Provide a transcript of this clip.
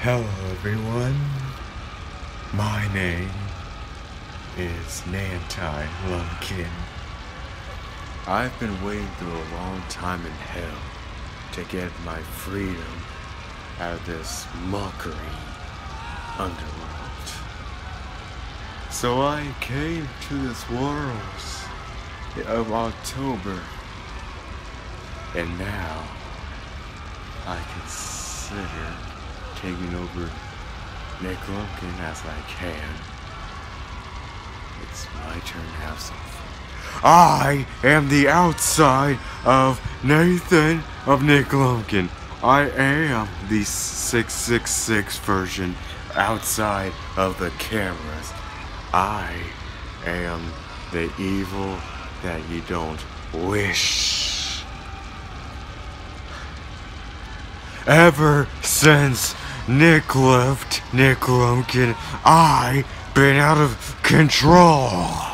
Hello, everyone. My name is Nanti Lumpkin. I've been waiting through a long time in hell to get my freedom out of this mockery underworld. So I came to this world of October, and now I consider taking over Nick Lumpkin as I can. It's my turn to have some fun. I am the outside of Nathan of Nick Lumpkin. I am the 666 version outside of the cameras. I am the evil that you don't wish. Ever since Nick left Nick Lumpkin, I been out of control.